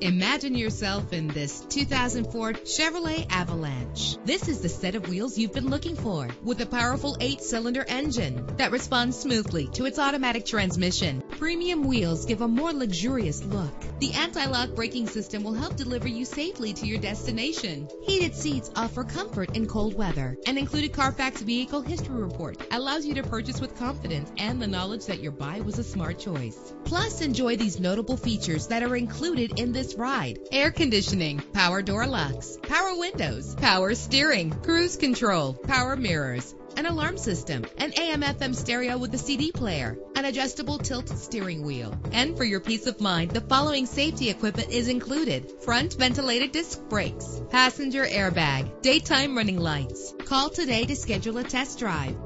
Imagine yourself in this 2004 Chevrolet Avalanche. This is the set of wheels you've been looking for with a powerful eight cylinder engine that responds smoothly to its automatic transmission. Premium wheels give a more luxurious look. The anti lock braking system will help deliver you safely to your destination. Heated seats offer comfort in cold weather. An included Carfax vehicle history report allows you to purchase with confidence and the knowledge that your buy was a smart choice. Plus, enjoy these notable features that are included in this ride. Air conditioning, power door locks, power windows, power steering, cruise control, power mirrors, an alarm system, an AM FM stereo with a CD player, an adjustable tilt steering wheel. And for your peace of mind, the following safety equipment is included. Front ventilated disc brakes, passenger airbag, daytime running lights. Call today to schedule a test drive.